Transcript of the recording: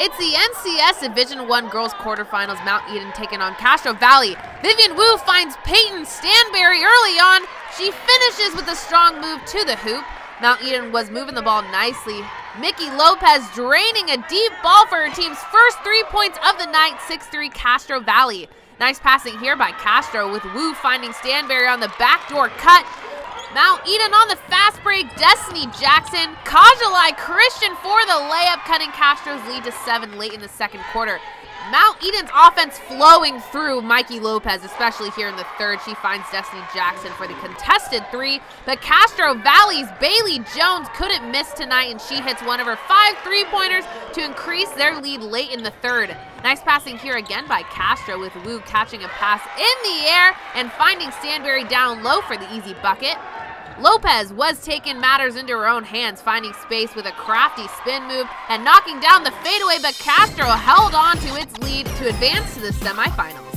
It's the NCS Division One Girls Quarterfinals. Mount Eden taking on Castro Valley. Vivian Wu finds Peyton Stanberry early on. She finishes with a strong move to the hoop. Mount Eden was moving the ball nicely. Mickey Lopez draining a deep ball for her team's first three points of the night, 6-3 Castro Valley. Nice passing here by Castro with Wu finding Stanberry on the backdoor cut. Mount Eden on the fast break, Destiny Jackson. Kajalai Christian for the layup, cutting Castro's lead to seven late in the second quarter. Mount Eden's offense flowing through Mikey Lopez, especially here in the third. She finds Destiny Jackson for the contested three, but Castro Valley's Bailey Jones couldn't miss tonight, and she hits one of her five three-pointers to increase their lead late in the third. Nice passing here again by Castro with Wu catching a pass in the air and finding Stanberry down low for the easy bucket. Lopez was taking matters into her own hands, finding space with a crafty spin move and knocking down the fadeaway, but Castro held on to its lead to advance to the semifinals.